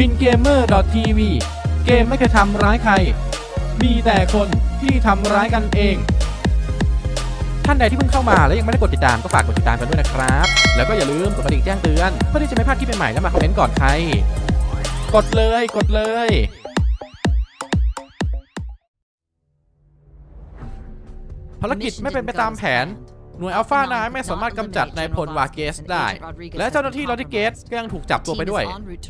บินเกมเมอร์ .tv เกมไม่เคยทำร้ายใคร มีแต่คนที่ทำร้ายกันเอง ท่านใดที่เพิ่งเข้ามาแล้วยังไม่ได้กดติดตามก็ฝากกดติดตามกันด้วยนะครับ แล้วก็อย่าลืมกดกระดิ่งแจ้งเตือนเพื่อที่จะไม่พลาดคลิปใหม่ๆและมาคอมเมนต์ก่อนใคร กดเลยกดเลยภารกิจไม่เป็นไปตามแผน หน่วยอัลฟานายไม่สามารถกำจัดนายพลวาเกสได้ และเจ้าหน้าที่ลอติเกสก็ยังถูกจับตัวไปด้วย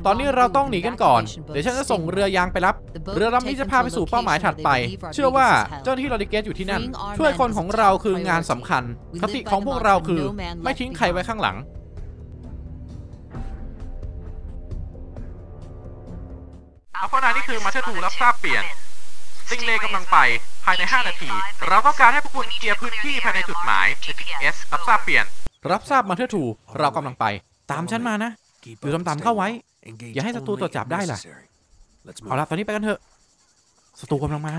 ตอนนี้เราต้องหนีกันก่อน เดี๋ยวฉันจะส่งเรือยางไปรับ เรือลำนี้จะพาไปสู่เป้าหมายถัดไป เชื่อว่าเจ้าหน้าที่ลอติเกสอยู่ที่นั่น ช่วยคนของเราคืองานสำคัญ คติของพวกเราคือไม่ทิ้งใครไว้ข้างหลังอัลฟานายนี่คือมาเชทูรับทราบเปลี่ยนซิงเลกำลังไป ภายใน 5 นาที เราต้องการให้พวกคุณเคลียร์พื้นที่ภายในจุดหมาย GPS รับทราบเปลี่ยน รับทราบมาเทอร์ทูเรากำลังไป ตามฉันมานะ อยู่ต่ำๆเข้าไว้ อย่าให้ศัตรูตรวจจับได้ล่ะ เอาละตอนนี้ไปกันเถอะศัตรูกำลังมา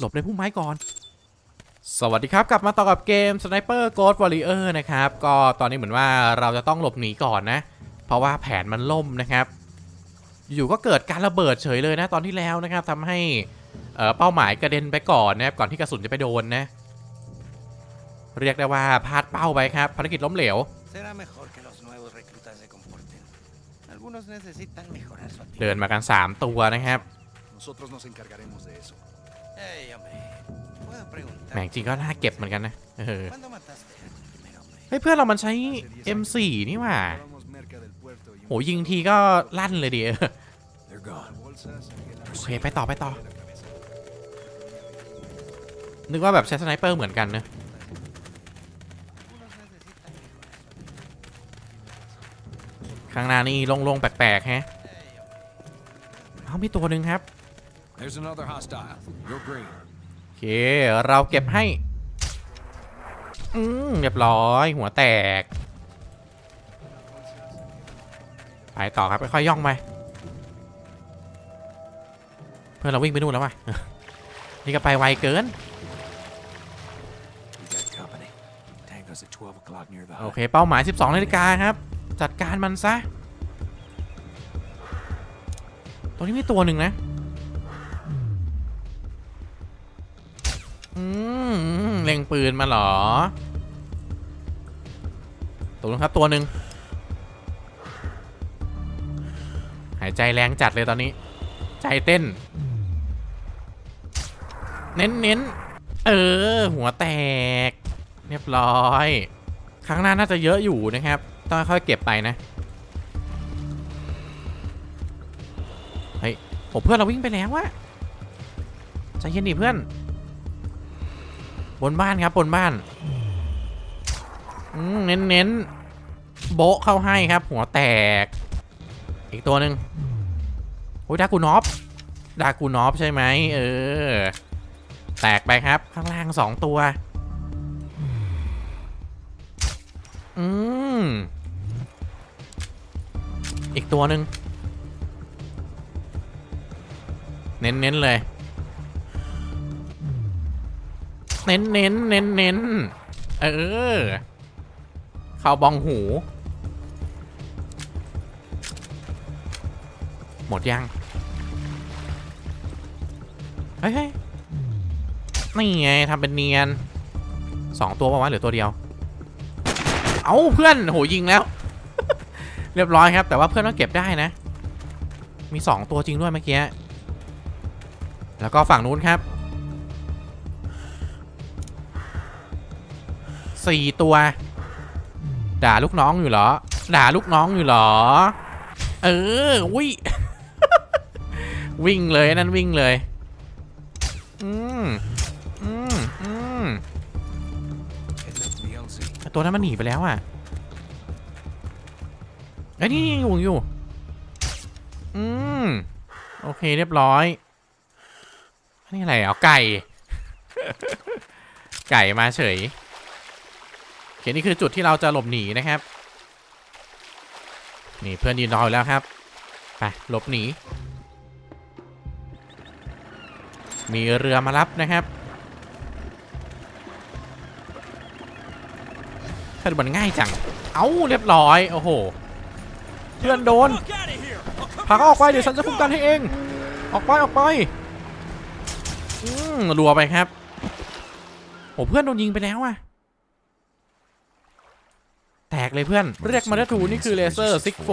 หลบในพุ่มไม้ก่อน สวัสดีครับ กลับมาต่อกับเกม Sniper Ghost Warrior นะครับ ก็ตอนนี้เหมือนว่าเราจะต้องหลบหนีก่อนนะ เพราะว่าแผนมันล่มนะครับ อยู่ก็เกิดการระเบิดเฉยเลยนะตอนที่แล้วนะครับทำให้ เอ่อเป้าหมายกระเด็นไปก่อนนะครับก่อนที่กระสุนจะไปโดนนะ เรียกได้ว่าพลาดเป้าไปครับภารกิจล้มเหลว Será mejor que los nuevos reclutas se comporten. Algunos necesitan mejorar su เดิ actitud. นมากัน 3 ตัวนะครับ Nosotros nos encargaremos de eso. Ey, hombre. Puedo preguntar. แหมจริงก็น่าเก็บเหมือนกันนะเออ ¿Cuándo mataste a tu primer hombre? เฮ้ยเพื่อนเรามันใช้ M4 นี่หว่า Llevamos merca del puerto y โหยิงทีก็ลั่นเลยดิเออ They're gone. Bolsas y el โอเคไปต่อไปต่อ de la cabeza. นึกว่าแบบใช้สไนเปอร์เหมือนกันนะ Algunos necesitan mejorar su ข้างหน้านี่โล่งๆแปลกๆแฮะเอามีตัวหนึ่งครับ There's another hostile. You're green. โอเค เราเก็บให้ อืมเรียบร้อย หัวแตก ไปต่อครับ ค่อยๆย่องไป เพื่อนเราวิ่งไปนู่นแล้วว่ะ นี่ก็ไปไวเกิน โอเค เป้าหมาย 12นาฬิกาครับ จัดการมันซะ ตัวนี้มีตัวหนึ่งนะอืมเล็งปืนมาหรอ ตัวนึงครับตัวหนึ่งหายใจแรงจัดเลยตอนนี้ ใจเต้น เน้นเน้นๆเออ หัวแตก เรียบร้อย ครั้งหน้าน่าจะเยอะอยู่นะครับ ต้องค่อยเก็บไปนะเฮ้ยโหเพื่อนเราวิ่งไปแล้ววะใจเย็นดิเพื่อน บนบ้านครับบนบ้านเน้นเน้นโบะเข้าให้ครับ หัวแตก อีกตัวหนึ่งโอ้ยดากูนอฟดากูนอฟใช่ไหมเออ แตกไปครับข้างล่างสองตัว อืม อีกตัวหนึ่งเน้นเน้นๆเลย เน้นเน้นเน้นเน้นๆเออเข้าบองหู หมดยัง เฮ้ยนี่ไงทำเป็นเนียนสองตัวปะวะหลือตัวเดียว เอาเพื่อนโหยิงแล้ว เรียบร้อยครับ แต่ว่าเพื่อนต้องเก็บได้นะ มีสองตัวจริงด้วยเมื่อกี้ แล้วก็ฝั่งนู้นครับสี่ตัว ด่าลูกน้องอยู่เหรอ ด่าลูกน้องอยู่เหรอ เออวิวิ่งเลยนั่นวิ่งเลย อืม ตัวนั้นมันหนีไปแล้วอะไอ้ยนี่นี่อยู่อยู่ อืม โอเคเรียบร้อยอันนี้อะไรเอาไก่ ไก่มาเฉยโอเคนี่คือจุดที่เราจะหลบหนีนะครับ นี่เพื่อนยืนรออยู่แล้วครับ ไปหลบหนี มีเรือมารับนะครับ ถ้ามันง่ายจัง เอ้าเรียบร้อย โอ้โห เพื่อนโดนพาเขาออกไปเดี๋ยวฉันจะคุ้มกันให้เอง ออกไปออกไปอืมรัวไปครับโอ้เพื่อนโดนยิงไปแล้วอะแตกเลยเพื่อน เรียกมาทัทูนี่คือเลเซอร์ซิกโฟ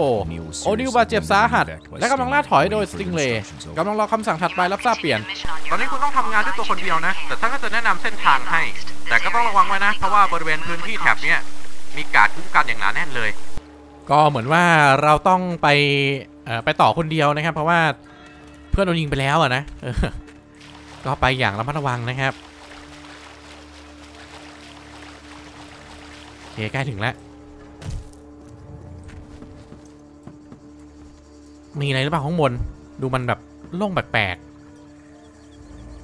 โอนิวบาดเจ็บสาหัส และกำลังล่าถอยโดยสติงเลย์กำลังรอคำสั่งถัดไปรับทราบเปลี่ยน ตอนนี้คุณต้องทำงานด้วยตัวคนเดียวนะ แต่ท่านก็จะแนะนำเส้นทางให้ แต่ก็ต้องระวังไว้นะ เพราะว่าบริเวณพื้นที่แถบนี้ มีการคุ้มกันอย่างหนาแน่นเลย ก็เหมือนว่าเราต้องไปไปต่อคนเดียวนะครับ เพราะว่าเพื่อนโดนยิงไปแล้วอะนะก็ไปอย่างระมัดระวังนะครับโอเคใกล้ถึงแล้วมีอะไรหรือเปล่าข้างบนดูมันแบบโล่งแปลก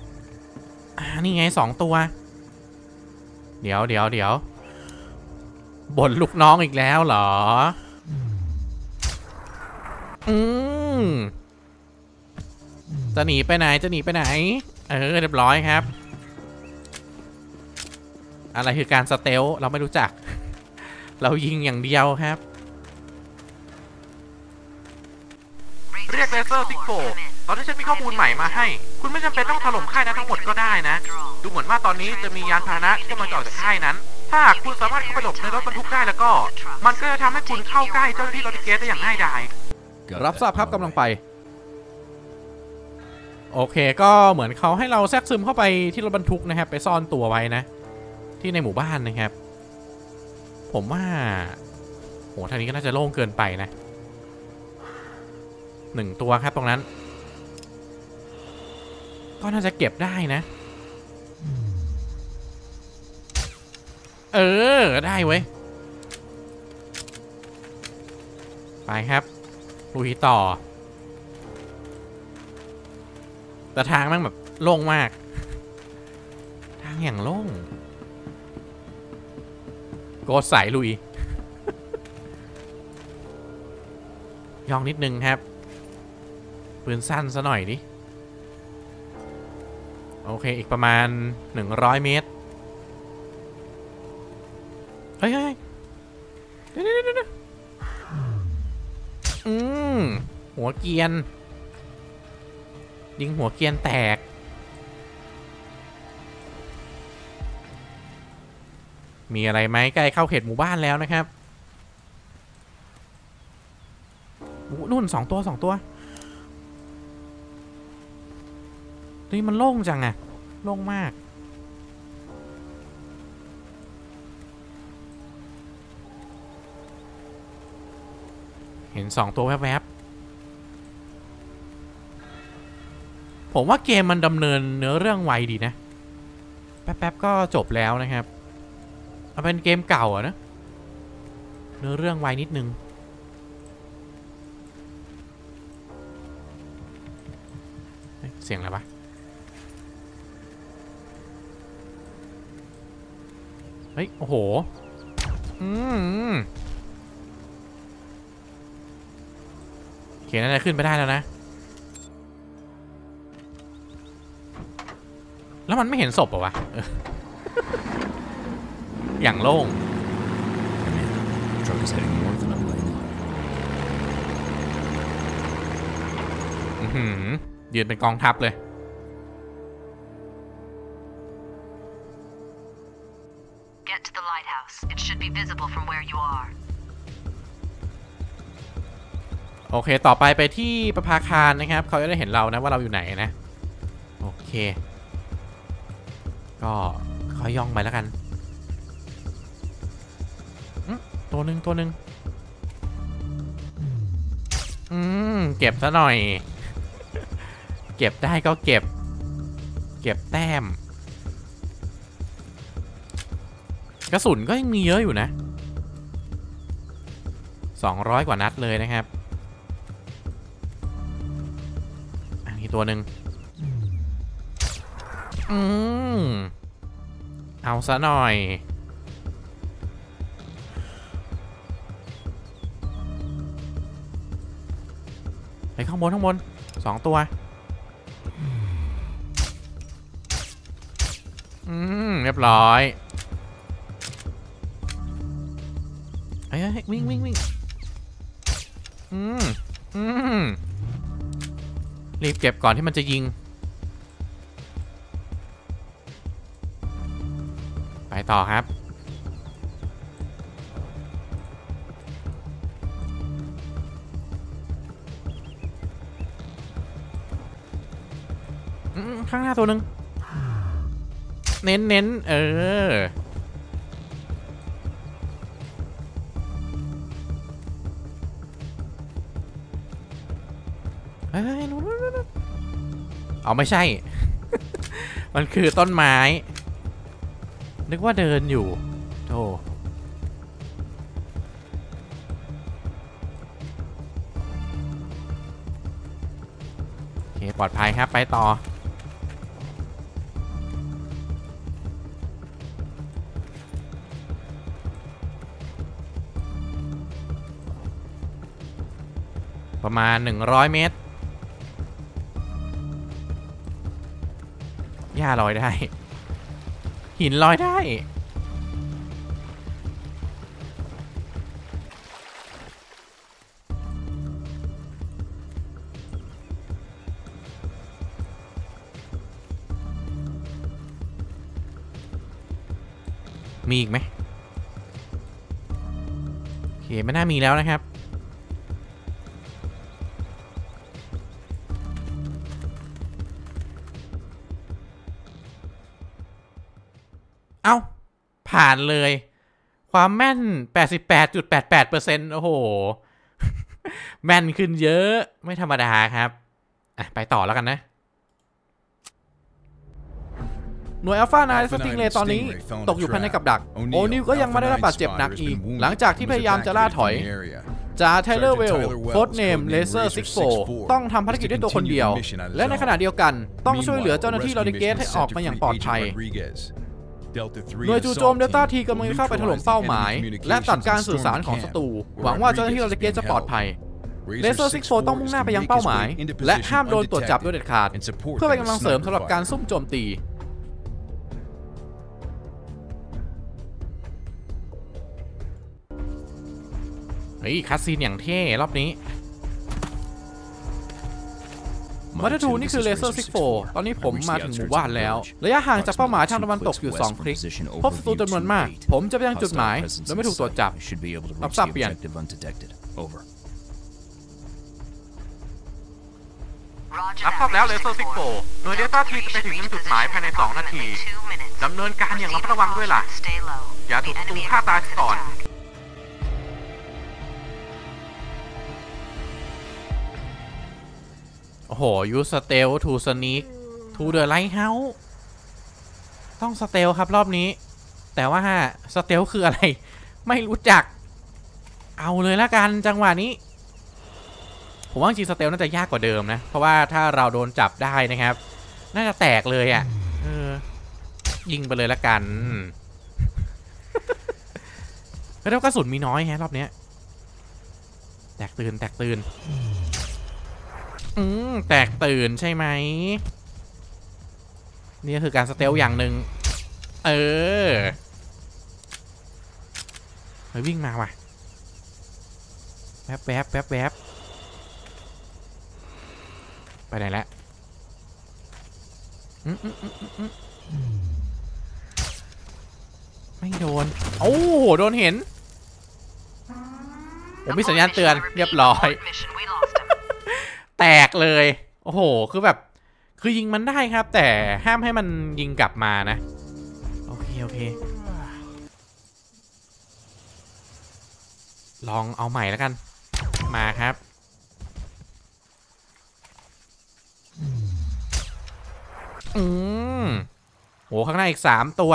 ๆอ่านี่ไงสองตัว เดี๋ยวเดี๋ยวเดี๋ยว บ่นลูกน้องอีกแล้วเหรอ อืมจะหนีไปไหนจะหนีไปไหน เออเรียบร้อยครับ อะไรคือการสเตลเราไม่รู้จัก เรายิงอย่างเดียวครับ เรียกเลเซอร์ซิกโฟตอนนี้ฉันมีข้อมูลใหม่มาให้ คุณไม่จำเป็นต้องถล่มค่ายนั้นทั้งหมดก็ได้นะ ดูเหมือนว่าตอนนี้จะมียานพาหนะที่กำลังจะออกจากค่ายนั้น ถ้าคุณสามารถเข้าไปหลบในรถบรรทุกได้แล้วก็ มันก็จะทำให้คุณเข้าใกล้เจ้าหน้าที่รถเกตได้อย่างง่ายดายรับทราบครับกำลังไป โอเค ก็เหมือนเขาให้เราแทรกซึมเข้าไปที่รถบรรทุกนะครับ ไปซ่อนตัวไว้นะ ที่ในหมู่บ้านนะครับ ผมว่าโหทางนี้ก็น่าจะโล่งเกินไปนะหนึ่งตัวครับตรงนั้น ก็น่าจะเก็บได้นะ เออ ได้เว้ย ไปครับลุยต่อ แต่ทางมันแบบโล่งมาก ทางอย่างโล่งโกสายลุย ยองนิดนึงครับ ปืนสั้นซะหน่อยดิ โอเค อีกประมาณ 100 เมตร ฮ้ยเฮ้ยเดี๋ยวเดี๋ยวอืมหัวเกียน ยิงหัวเกียนแตก มีอะไรไหมใกล้เข้าเขตหมู่บ้านแล้วนะครับนู่นสองตัวสองตัวนี่มันโล่งจังอะโล่งมาก เห็นสองตัวแวบๆ ผมว่าเกมมันดำเนินเนื้อเรื่องไวดีนะ แป๊บๆ ก็จบแล้วนะครับมันเป็นเกมเก่าอะนะ เนื้อเรื่องไวนิดนึง เสียงอะไรวะเฮ้ย โอ้โห อืม ขียนน่าจะขึ้นไปได้แล้วนะ แล้วมันไม่เห็นศพเหรวะ อย่างโล่ง ยืนเป็นกองทัพเลย the lighthouse. It should be visible from where you are. โอเค ต่อไปไปที่ประภาคารนะครับ เขาจะได้เห็นเรานะว่าเราอยู่ไหนนะ โอเค ก็เขอย่องไปแล้วกันตัวหนึ่งตัวหนึ่งอืม เก็บซะหน่อย เก็บได้ก็เก็บ เก็บแต้ม กระสุนก็ยังมีเยอะอยู่นะ 200 กว่านัดเลยนะครับ ตัวหนึ่งอืมเอาซะหน่อย ไปข้างบนข้างบนสองตัว อืม เรียบร้อยเฮ้ยวิ่งวิ่งวิ่งอืม อืม รีบเก็บก่อนที่มันจะยิง ไปต่อครับ ข้างหน้าตัวหนึ่งเน้นเน้นเออเอ้ยนู่นนู่นนู่นนู่น เอาไม่ใช่ มันคือต้นไม้ นึกว่าเดินอยู่โธ่โอเค ปลอดภัยครับ ไปต่อ ประมาณ 100 เมตร ญ้าลอยได้ หินลอยได้ มีอีกไหมโอเคไม่น่ามีแล้วนะครับ ผ่านเลย ความแม่น 88.88%โอ้โห แม่นขึ้นเยอะไม่ธรรมดาครับ อะ ไปต่อแล้วกันนะ หน่วยอัลฟาไนสติงเลตอนนี้ ตกอยู่ภายในกับดัก โอนีลก็ยังไม่ได้รับบาดเจ็บหนักอีก หลังจากที่พยายามจะล่าถอยจ่าไทเลอร์เวล codename Razor Six Four ต้องทำภารกิจด้วยตัวคนเดียว และในขณะเดียวกันต้องช่วยเหลือเจ้าหน้าที่โรดริเกซให้ออกมาอย่างปลอดภัยห น่วยจู่โจมเดลต้าทีมกำลังเข้าไปถล่มเป้าหมาย และตัดการสื่อสารของศัตรู หวังว่าเจ้าหน้าที่โรดริเกซจะปลอดภัย Razor Six Four ต้องมุ่งหน้าไปยังเป้าหมาย และห้ามโดนตรวจจับโดยเด็ดขาด เพื่อเป็นกำลังเสริมสำหรับการซุ่มโจมตีเฮ้ย cutscene อย่างเท่รอบนี้ Mother Two นี่คือ Razor Six Four ตอนนี้ผมมาถึงหมู่บ้านแล้ว ระยะห่างจากเป้าหมายทางตะวันตกอยู่ 2 klick พบศัตรูจำนวนมาก ผมจะไปยังจุดหมายโดยไม่ถูกตรวจจับรับทราบเปลี่ยน Over. Roger รับทราบแล้ว Razor Six Four หน่วย Delta Team จะไปถึงยังจุดหมายภายใน 2 นาที Two minutes. ดำเนินการอย่างระมัดระวังด้วยล่ะ Stay low. อย่าถูก The ศัตรู enemy ฆ่า is ตาย under ก่อน โอ้โห use stealth to sneak to the lighthouse ต้อง stealth ครับรอบนี้ แต่ว่า stealth คืออะไร ไม่รู้จัก เอาเลยละกันจังหวะนี้ ผมว่าจริงสเตลน่าจะยากกว่าเดิมนะ เพราะว่าถ้าเราโดนจับได้นะครับ น่าจะแตกเลยอะ่ะเออยิงไปเลยละกันแล้วกระสุนมีน้อยฮะรอบเนี้ยแตกตื่นแตกตื่น อืมแตกตื่นใช่ไหม นี่ก็คือการสเตลอย่างหนึ่ง เออเฮ้ยวิ่งมาว่ะแวบแวบแวบแวบไปไหนแล้วไม่โดน โอ้โห โดนเห็น ผมมีสัญญาณเตือนเรียบร้อย แตกเลย โอ้โห คือแบบ คือยิงมันได้ครับ แต่ห้ามให้มันยิงกลับมานะ โอเค โอเค ลองเอาใหม่แล้วกัน มาครับ อืมโห ข้างหน้าอีกสามตัว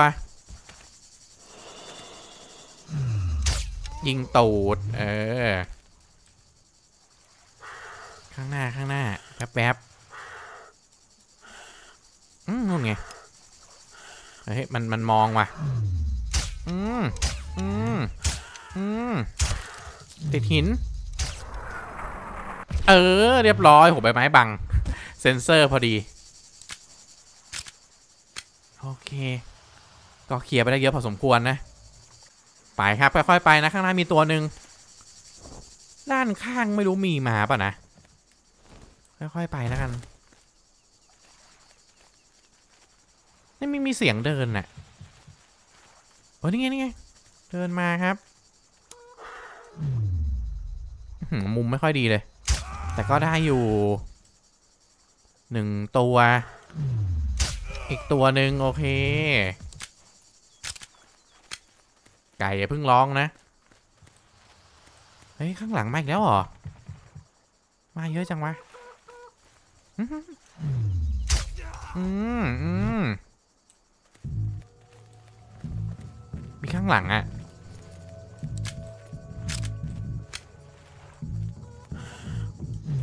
ยิงตูด เออ ข้างหน้าข้างหน้าแป๊บแป๊บอืมนู่นไงเฮ้ยมันมันมองว่ะอืมอืมอืมติดหิน เออ เรียบร้อยโหใบไม้บัง เซนเซอร์พอดี โอเค ก็เคลียร์ไปได้เยอะพอสมควรนะ ไปครับ ค่อยๆไปนะ ข้างหน้ามีตัวหนึ่งด้านข้างไม่รู้มีมาป่ะนะ ค่อยๆไปแล้วกันนี่ไม่มีเสียงเดินน่ะโอ้นี่ไงนี่ไงเดินมาครับมุมไม่ค่อยดีเลย แต่ก็ได้อยู่หนึ่งตัว อีกตัวหนึ่งโอเค ไก่อย่าเพิ่งร้องนะ เฮ้ย ข้างหลังมาอีกแล้วเหรอ มาเยอะจังวะ อืมอืมมีข้างหลังอะ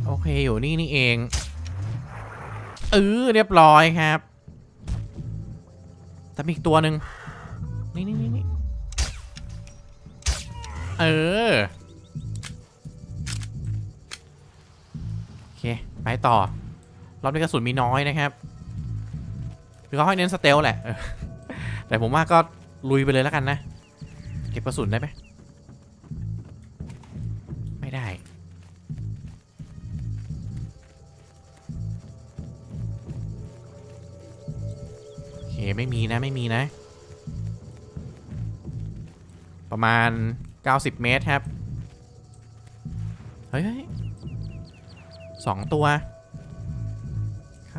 โอเค อยู่นี่นี่เอง เออเรียบร้อยครับ แต่มีอีกตัวหนึ่งนี่นี่นี่นี่เออ โอเค ไปต่อ รอบนี้กระสุนมีน้อยนะครับคือเขาให้เน้นสเตลแหละ แต่ผมว่าก็ลุยไปเลยแล้วกันนะ เก็บกระสุนได้ไหมไม่ได้ โอเค ไม่มีนะไม่มีนะ ประมาณ 90 เมตรครับ เฮ้ยสองตัว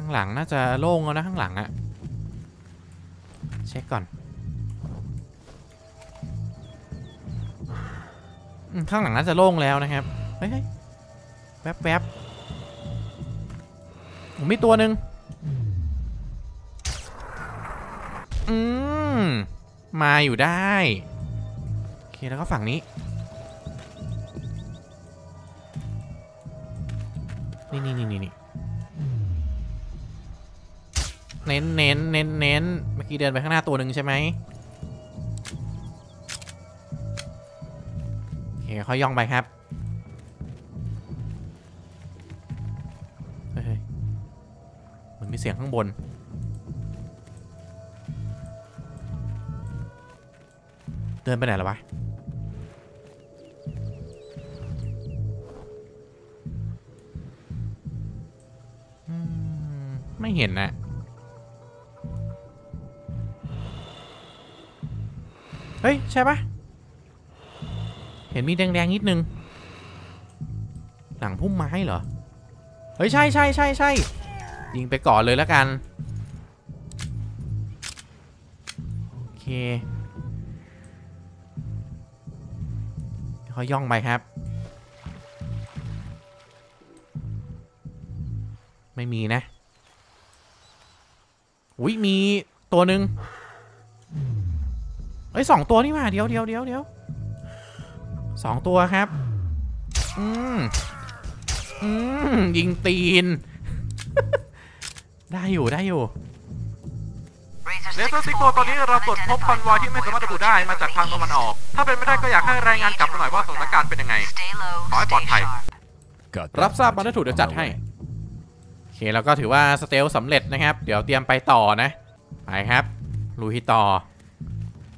างหลังน่าจะโล่งแล้วนะข้างหลังอะเช็คก่อนข้างหลังน่าจะโล่งแล้วนะครับเฮ้ยแวบแวบผมมีตัวหนึ่งอืมมาอยู่ได้ โอเค แล้วก็ฝั่งนี้ น้นเน้นเน้นเมื่อกี้เดินไปข้างหน้าตัวหนึ่งใช่ไหมโอเคค่อยย่องไปครับเฮ้ยเฮ้ยเหมือนมีเสียงข้างบนเดินไปไหนแล้ววะ ไม่เห็นนะ ฮ้ย ใช่ปะเห็นมีแดงๆนิดนึง หลังพุ่มไม้เหรอ เฮ้ย ใช่ใช่ใช่ใช่ยิงไปก่อนเลยแล้วกัน โอเคเขาย่องไปครับ ไม่มีนะอุ้ยมีตัวหนึ่ง อ้ยสองตัวนี่มาเดี๋ยวเดี๋ยวเดี๋ยวเดี๋ยวสองตัวครับ อืมอืมยิงตีน ได้อยู่ได้อยู่ Razor เลเซอร์ซิกโตอนนี้เราตรวจพบคอนวอยที่ไม่สามารถระบุได้มาจากทางตะวันออก ถ้าเป็นไม่ได้ก็อยากให้รายงานกลับมาหน่อยว่าสถานการณ์เป็นยังไง Stay low, Hỏi stay bọn thầy. sharp. Got รับ that. ทราบมาได้ถูกเดี๋ยวจัดให้ โอเค แล้วก็ถือว่าสเตลสำเร็จนะครับ เดี๋ยวเตรียมไปต่อนะ ไปครับลุยต่อ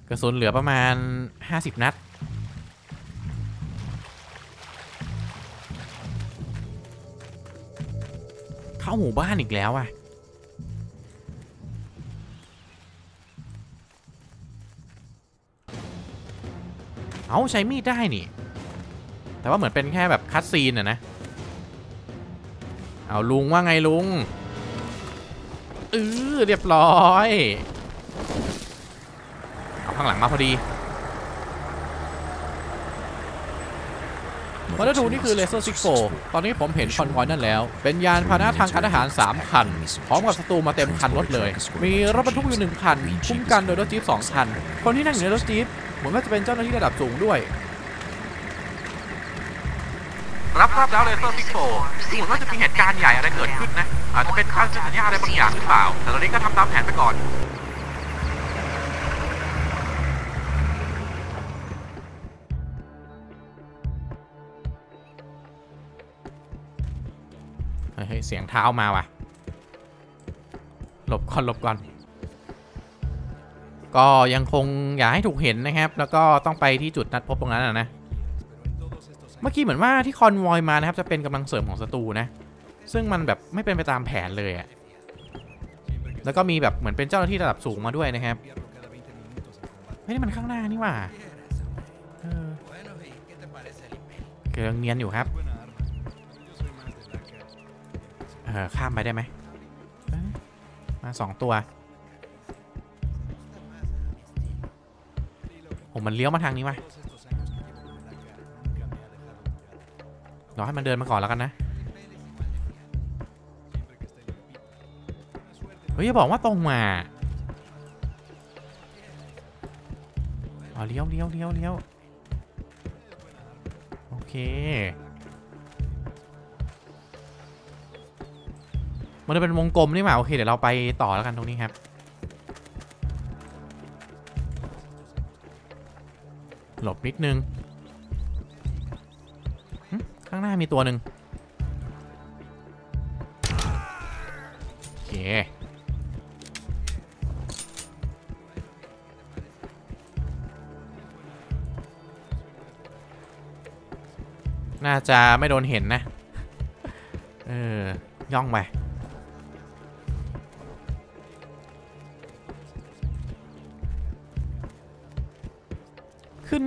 กระสุนเหลือประมาณ 50 นัด เข้าหมู่บ้านอีกแล้วอะเอาใช้มีดได้นี่ แต่ว่าเหมือนเป็นแค่แบบ cutscene อะนะ เอาลุงว่าไงลุงเออเรียบร้อย ข้างหลังมาพอดี Mother Two นี่คือ Razor Six Four ตอนนี้ผมเห็น convoy นั่นแล้ว เป็นยานพาหนะทางการทหาร 3 คัน พร้อมกับศัตรูมาเต็มคันรถเลย มีรถบรรทุกอยู่หนึ่งคัน คุ้มกันโดยรถจี๊ป2คัน คนที่นั่งอยู่ในรถจี๊ปเหมือนว่าจะเป็นเจ้าหน้าที่ระดับสูงด้วย รับทราบแล้วเลเซอร์ซิกโฟดูเหมือนว่าจะมีเหตุการณ์ใหญ่อะไรเกิดขึ้นนะ อาจจะเป็นการเซ็นสัญญาอะไรบางอย่างหรือเปล่า แต่ตอนนี้ก็ทำตามแผนไปก่อน เฮ้ยเสียงเท้ามาว่ะ หลบก่อนหลบก่อน ก็ยังคงอย่าให้ถูกเห็นนะครับ แล้วก็ต้องไปที่จุดนัดพบตรงนั้นนะนะเมื่อกี้เหมือนว่าที่คอนวอยมานะครับ จะเป็นกำลังเสริมของศัตรูนะ ซึ่งมันแบบไม่เป็นไปตามแผนเลยอะแล้วก็มีแบบเหมือนเป็นเจ้าหน้าที่ระดับสูงมาด้วยนะครับเฮ้ยนี่มันข้างหน้านี่ว่าเออกำลังเนียนอยู่ครับ เออข้ามไปได้ไหมมาสองตัวโอ้มันเลี้ยวมาทางนี้ว่ะรอให้มันเดินมาก่อนแล้วกันนะ เฮ้ยอย่าบอกว่าตรงมาอ๋อเลี้ยวเลี้ยวเลี้ยวเลี้ยวโอเค มันจะเป็นวงกลมนี่หว่าโอเคเดี๋ยวเราไปต่อแล้วกันตรงนี้ครับ หลบนิดนึง ข้างหน้ามีตัวหนึ่งโอเคน่าจะไม่โดนเห็นนะ เออ ย่องไป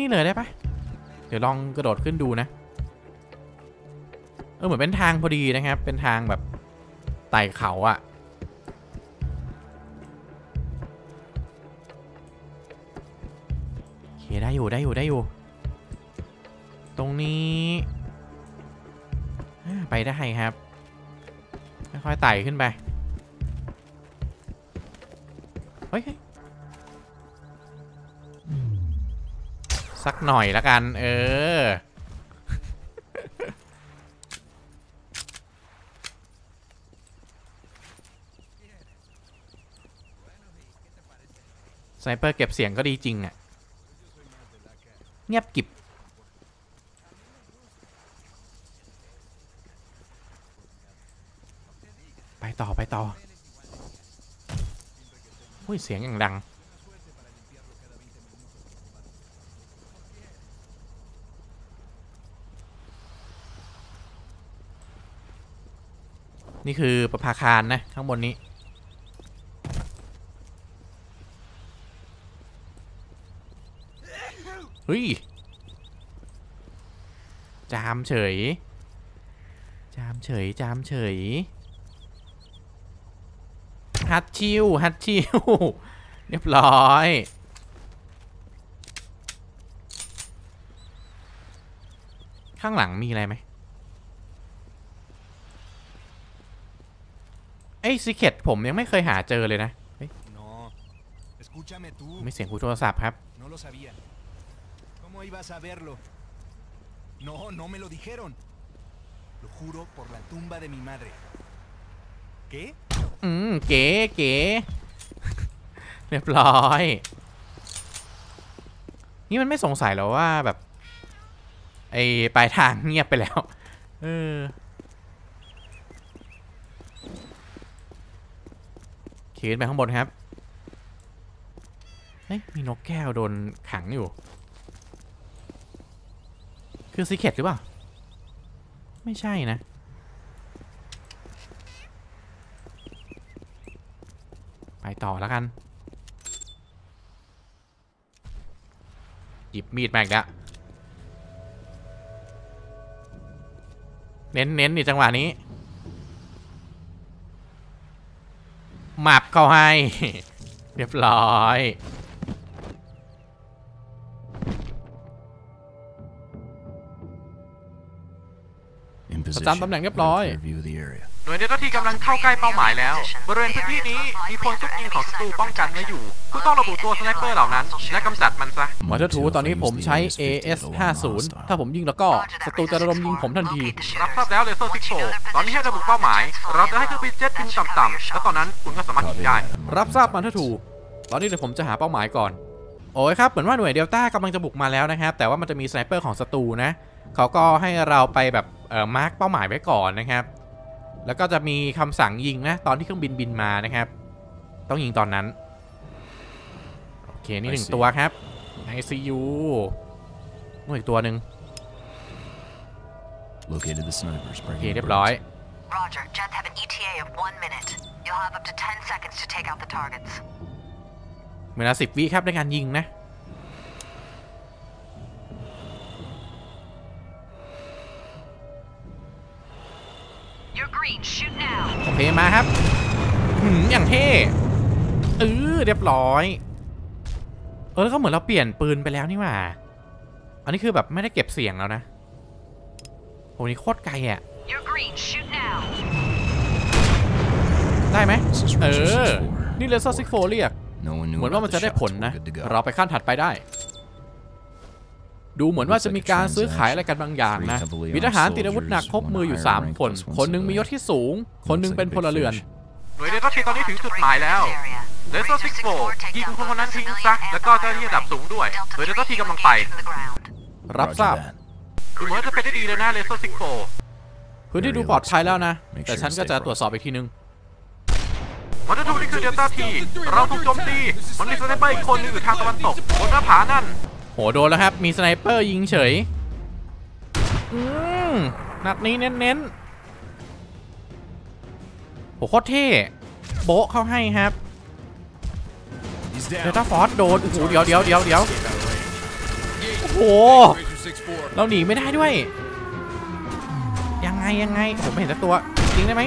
นนี่เลยได้ปะเดี๋ยวลองกระโดดขึ้นดูนะ เออเหมือนเป็นทางพอดีนะครับ เป็นทางแบบไต่เขาอะโอเคได้อยู่ได้อยู่ได้อยู่ ตรงนี้ไปได้ครับค่อยๆไต่ขึ้นไป เฮ้ย สักหน่อยละกัน เออไซเปอร์เก็บเสียงก็ดีจริงอะ่ะ เงียบกิบไปต่อ ไปต่อ อุ้ย เสียงอย่างดัง นี่คือประภาคารนะ ข้างบนนี้ เฮ้ย จามเฉย จามเฉย จามเฉย ฮัตชิว ฮัตชิว เรียบร้อยข้างหลังมีอะไรไหม อ้ซิเคตผมยังไม่เคยหาเจอเลยนะ No. Escúchame tú. ไม่เสียงคุยโทรศัพท์ครับ No lo sabía. ¿Cómo ibas a verlo? No, no me lo dijeron. Lo juro por la tumba de mi madre. ¿Qué? อืมเก๋เก๋เรียบร้อย นี่มันไม่สงสัยเหรอว่าแบบ ไอ้ปลายทางเงียบไปแล้ว เออ ขีนไปข้างบนครับ เฮ้ย มีนกแก้วโดนขังอยู่ คือซีเคตหรือเปล่า ไม่ใช่นะ ไปต่อแล้วกัน หยิบมีดมาอีกแล้วเน้นเน้นๆนี่จังหวะนี้ หมับเข้าให้ เรียบร้อย In ประจำตำแหน่งเรียบร้อย Clear view of the area. หน่วยเจ้าหน้าที่กำลังเข้าใกล้เป้าหมายแล้ว บริเวณพื้นที่นี้มีพลซุ่มยิงของศัตรูป้องกันไว้อยู่ คุณต้องระบุตัวสไนเปอร์เหล่านั้น และกำจัดมันซะ Mother Two ตอนนี้ผมใช้ AS 50ถ้าผมยิงแล้วก็ศัตรูจะระดมยิงผมทันที รับทราบแล้ว Razor Six Four ตอนนี้ให้ระบุเป้าหมาย เราจะให้เครื่องบินเจ็ตบินต่ำๆแล้วตอนนั้นคุณก็สามารถยิงได้ รับทราบ Mother Two ตอนนี้เดี๋ยวผมจะหาเป้าหมายก่อน โอ้ยครับเหมือนว่าหน่วยเดลต้ากำลังจะบุกมาแล้วนะครับ แต่ว่ามันจะมีสไนเปอร์ของศัตรูนะ เขาก็ให้เราไปแบบเอ่อ mark เป้าหมายไว้ก่อนนะครับ แล้วก็จะมีคำสั่งยิงนะ ตอนที่เครื่องบินบินมานะครับ ต้องยิงตอนนั้น โอเค นี่หนึ่ง I see ตัวครับ ICU นู่นอีกตัวหนึ่ง Located the snipers. โอเค Bringing เรี the ยบร้อย birds. Roger. Jets have an ETA of one minute. You'll have up to 10 seconds to take out the targets. เวลาสิบวิครับในการยิงนะ โอเคมาครับหืมอย่างเท่เออเรียบร้อย เออแล้วก็เหมือนเราเปลี่ยนปืนไปแล้วนี่หว่า อันนี้คือแบบไม่ได้เก็บเสียงแล้วนะโหนี่โคตรไกลอะ You're green. Shoot now. ได้ไหม This is เอ Richard อ 64. นี่เลเซอร์ซิกโฟเรียก No one knew เหมือนว่า about มัน the จะได้ shots. ผล We're นะ good to go. เราไปขั้นถัดไปได้ ดูเหมือนว่าจะมีการซื้อขายอะไรกันบางอย่างนะมีทหารติดอาวุธหนักพบมืออยู่ 3 คน คนหนึงมียศที่สูง คนหนึงเป็นพลเรือน หน่วย Delta Team ตอนนี้ถึงจุดหมายแล้ว Razor Six Four ยิงคนคนนั้นทิ้งซะแล้วก็เจ้าหน้าที่ระดับสูงด้วยหน่วย Delta Team กำลังไป รับ Roger ทราบ that. ดูเหมือนจะเป็นได้ดีเลยนะ Razor Six Four พื้นที่ดูปลอดภัยแล้วนะ แต่ฉันก็จะตรวจสอบอีกทีนึง Mother Two นี่คือ Delta Team เราถูกโจมตี มันมีสไนเปอร์อีกคนหนึ่งอยู่ทางตะวันตกบนหน้าผานั่น โหโดนแล้วครับ มีสไนเปอร์ยิงเฉย อืมนัดนี้เน้นๆโหโคตรเท่ โบ๊ะเข้าให้ครับเดลต้าฟอร์สโดน โอ้โห เดี๋ยวเดี๋ยวเดี๋ยวเดี๋ยวโอ้โห เราหนีไม่ได้ด้วย ยังไงยังไง ผมไม่เห็นสักตัวยิงได้ไหม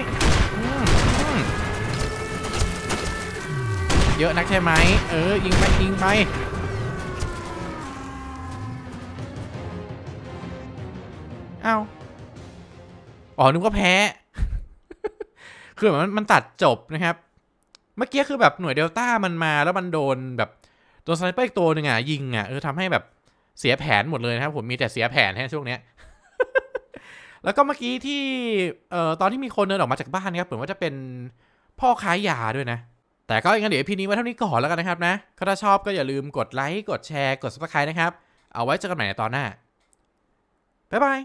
เยอะนักใช่ไหม เออ ยิงไปยิงไป อ้าอ๋อนึกว่าแพ้ คือเหมือนมันมันตัดจบนะครับ เมื่อกี้คือแบบหน่วยเดลต้ามันมาแล้วมันโดนแบบโดนสไนเปอร์อีกตัวหนึ่งอะยิงอะเออทำให้แบบเสียแผนหมดเลยนะครับ ผมมีแต่เสียแผนแค่ช่วงเนี้ย แล้วก็เมื่อกี้ที่เอ่อตอนที่มีคนเดินออกมาจากบ้านนะครับเหมือนว่าจะเป็นพ่อค้ายาด้วยนะ แต่ก็งั้นเดี๋ยว EP นี้ไว้เท่านี้ก่อนแล้วกันนะครับนะก็ถ้าชอบก็อย่าลืมกดไลค์กดแชร์กด subscribe นะครับ เอาไว้เจอกันใหม่ในตอนหน้าบ๊ายบาย